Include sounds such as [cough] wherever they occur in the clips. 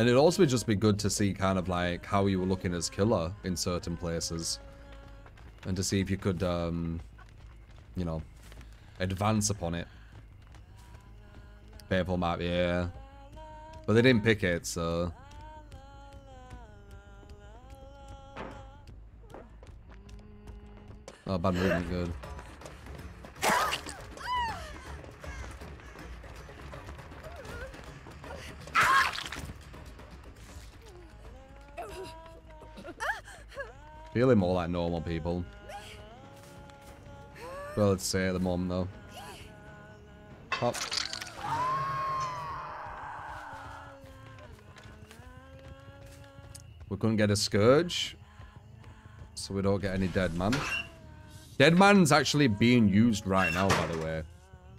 And it'd also just be good to see kind of like how you were looking as killer in certain places. And to see if you could, um, you know, advance upon it. Painful map, yeah. But they didn't pick it, so... Oh, bad movement, good. Feeling more like normal people. Well, let's say at the moment, though. Hop. We couldn't get a Scourge. So we don't get any Dead Man. Dead Man's actually being used right now, by the way.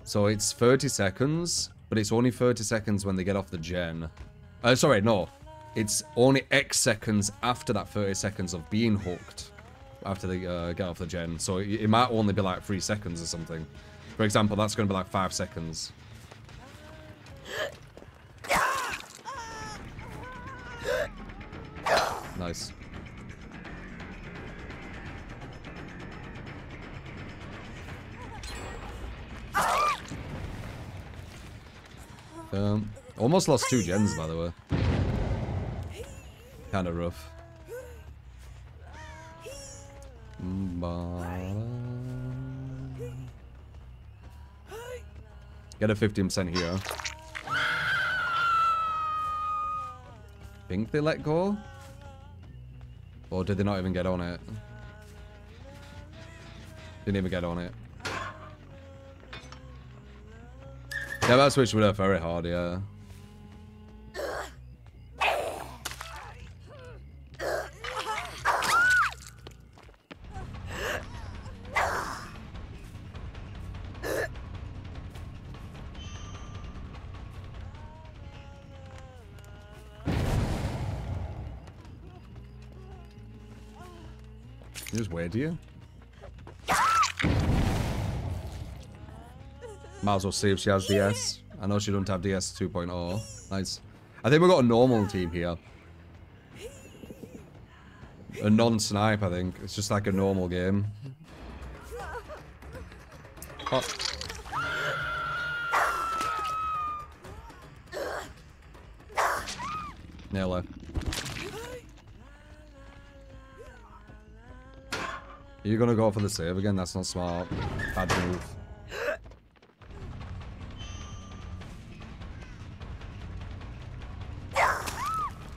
So it's 30 seconds, but it's only 30 seconds when they get off the gen. Uh, sorry, no. It's only X seconds after that 30 seconds of being hooked after they uh, get off the gen. So it, it might only be like 3 seconds or something. For example, that's going to be like 5 seconds. Nice. Um, almost lost two gens, by the way. Kind of rough. Mm, get a 15% here. Think they let go? Or did they not even get on it? Didn't even get on it. Yeah, that switch would have very hard, yeah. Just wait, do you? Might as well see if she has DS. I know she doesn't have DS 2.0. Nice. I think we've got a normal team here. A non-snipe, I think. It's just like a normal game. Hop. Nail You're gonna go for the save again? That's not smart. Bad move.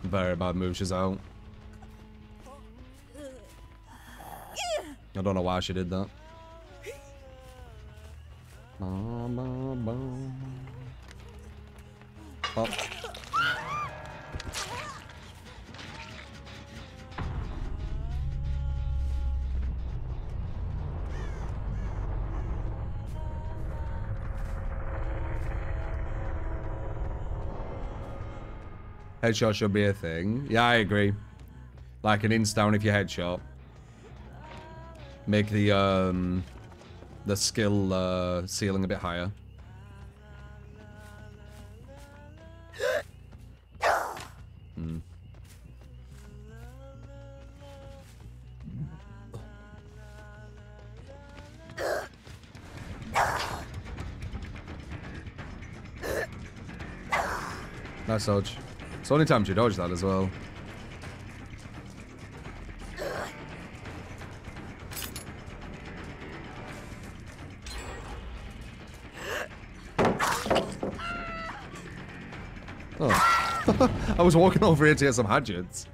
Very bad move, she's out. I don't know why she did that. Pop. Headshot should be a thing. Yeah, I agree. Like an insta if you headshot. Make the um the skill uh, ceiling a bit higher. Hmm. Nice. It's only time you dodge that as well. Oh. [laughs] I was walking over here to get some hatchets.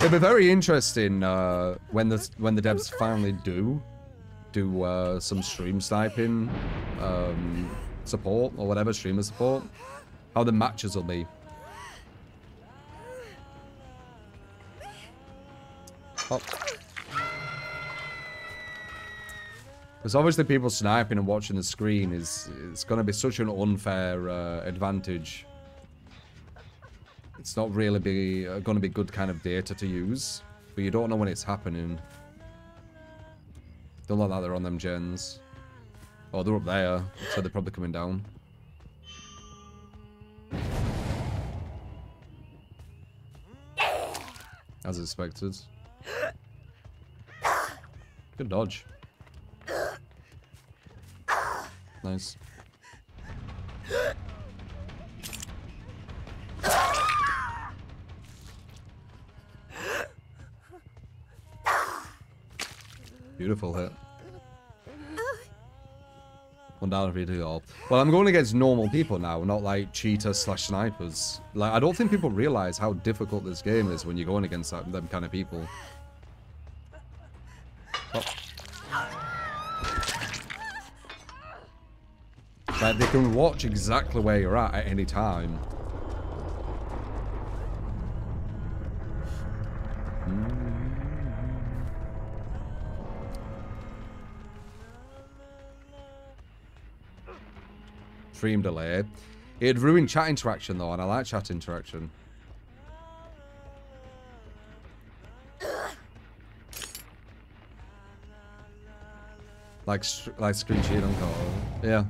It'd be very interesting uh, when the when the devs finally do do uh, some stream sniping um, support or whatever streamer support, how the matches will be. Hop. Because obviously people sniping and watching the screen is it's going to be such an unfair uh, advantage. It's not really be uh, going to be good kind of data to use, but you don't know when it's happening. Don't like they're on them gens. Oh, they're up there, so they're probably coming down. As expected. Good dodge. Nice. Beautiful hit. If you do all. Well, I'm going against normal people now, not like cheaters slash snipers. Like, I don't think people realize how difficult this game is when you're going against that, them kind of people. Oh. Like, they can watch exactly where you're at at any time. Stream delay. It'd ruin chat interaction though, and I like chat interaction. Like, like screen sheet on call. Yeah.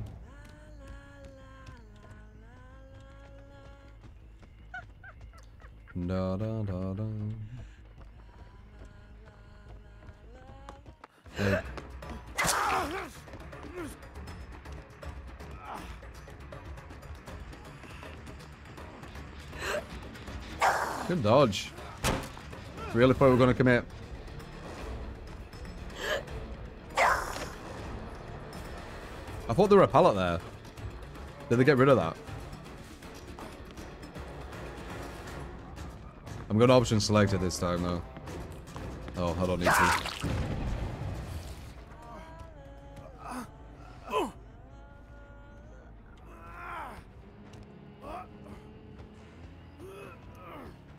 Da da da da. Dodge. Really thought we were going to commit. I thought there were a pallet there. Did they get rid of that? I'm going to option select it this time though. Oh, I don't need to.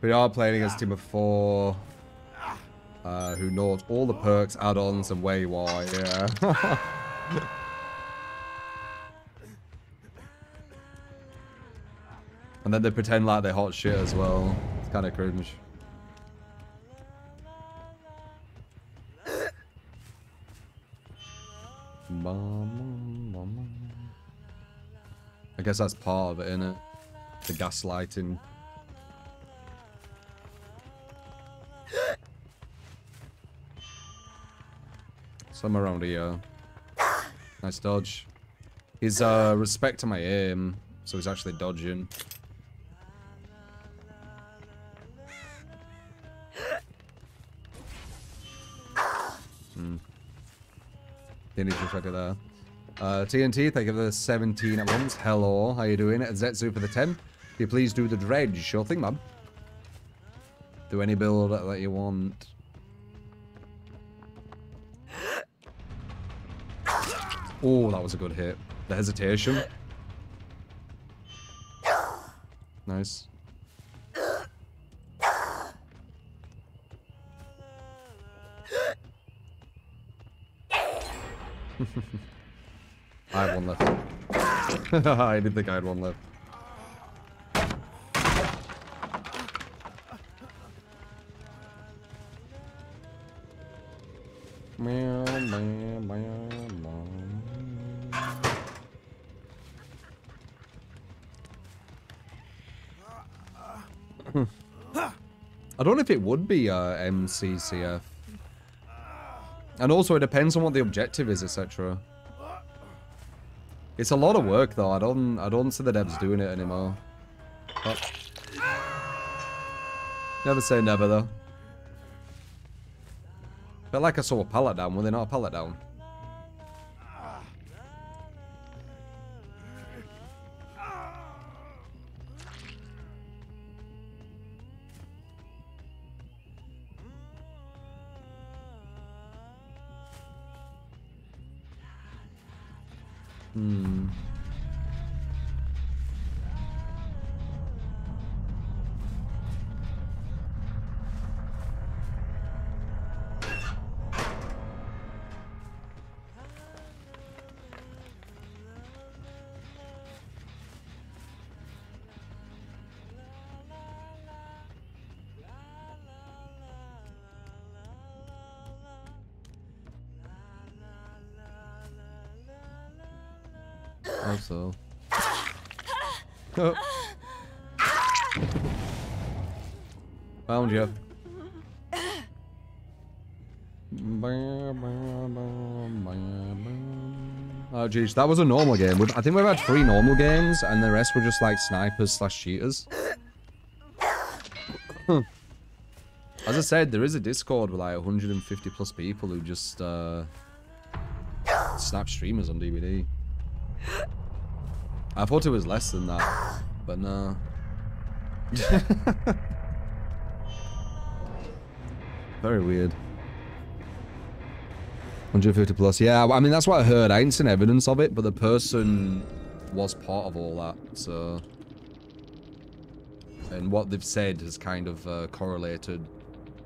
We are playing against team of four. Uh, who knows all the perks, add-ons, and where you are, yeah. and then they pretend like they're hot shit as well. It's kind of cringe. I guess that's part of it, isn't it? The gaslighting. Somewhere around here. Nice dodge. He's uh, respecting my aim, so he's actually dodging. Hmm. Didn't to respect it there. Uh, TNT, thank you for the 17 at once. Hello, how are you doing? Zetsu for the 10. Can you please do the dredge? Sure thing, man. Do any build that you want. Oh, that was a good hit. The hesitation. Nice. [laughs] I have one left. [laughs] I didn't think I had one left. I don't know if it would be uh, MCCF. And also, it depends on what the objective is, etc. It's a lot of work, though. I don't, I don't see the devs doing it anymore. But never say never, though. Felt like I saw a pallet down. Were they not a pallet down? Hmm. Also. [laughs] Oh. Found you. Oh, geez, that was a normal game. I think we've had three normal games, and the rest were just like snipers slash cheaters. [laughs] As I said, there is a Discord with like 150 plus people who just uh, snap streamers on DBD. I thought it was less than that, but no. [laughs] Very weird. 150 plus. Yeah, I mean, that's what I heard. I ain't seen evidence of it, but the person was part of all that, so... And what they've said has kind of uh, correlated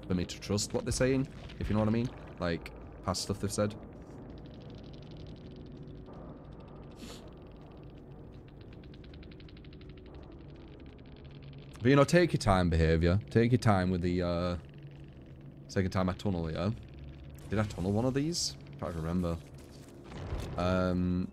for me to trust what they're saying, if you know what I mean. Like, past stuff they've said. But, you know, take your time, Behaviour. Take your time with the, uh... Second time I tunnel, yeah? Did I tunnel one of these? I can't remember. Um...